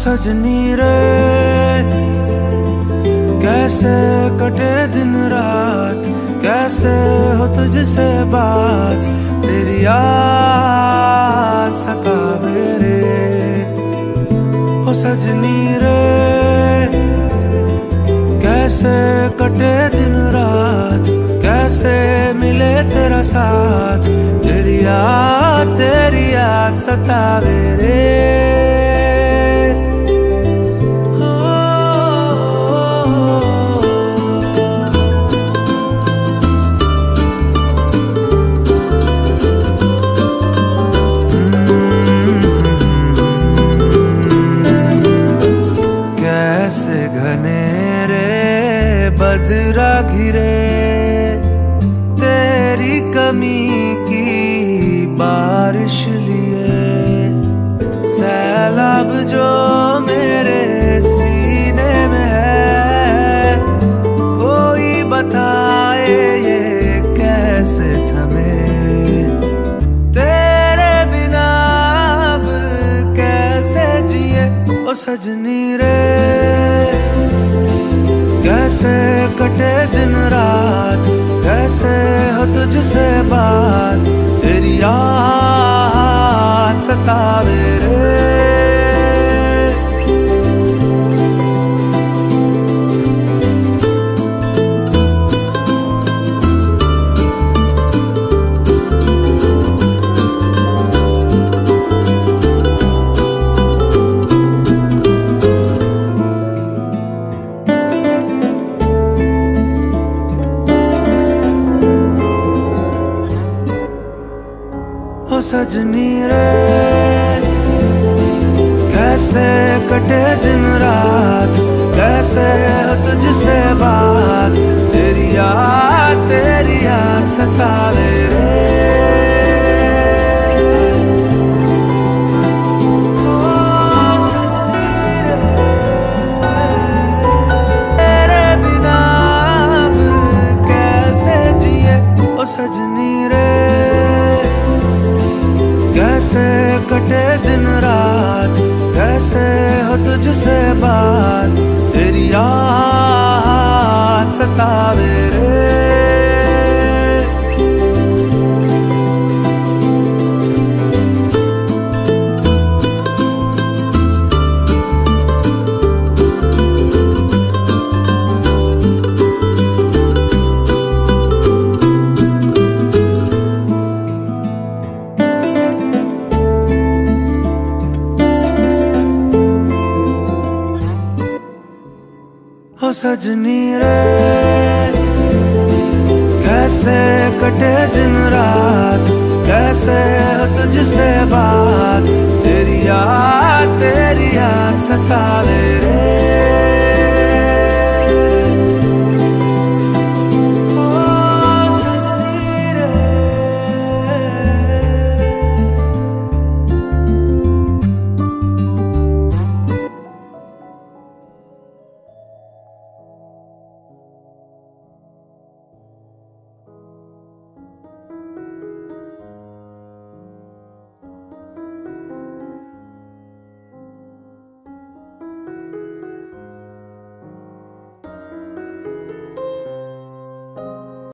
सजनी रे। कैसे कटे दिन रात, कैसे हो तुझसे बात, तेरी याद सतावे रे हो सजनी रे, कैसे कटे दिन रात, कैसे मिले तेरा साथ, तेरी याद तेरी याद सतावे रे बदरा घिरे, तेरी कमी की बारिश लिए। सैलाब जो मेरे सीने में है, कोई बताए ये कैसे थमे। तेरे बिना अब कैसे जिए, ओ सजनी रे, कैसे कटे दिन रात कैसे हो तुझसे बात। सजनी रे, कैसे कटे दिन रात, कैसे हो तुझसे बात, तेरी याद तेरी याद सता रे कैसे कटे दिन रात कैसे हो तुझसे बात तेरी याद सतावे सजनी रे। कैसे कटे दिन रात, कैसे हो तुझसे बात, तेरी याद तेरी याद सता रे।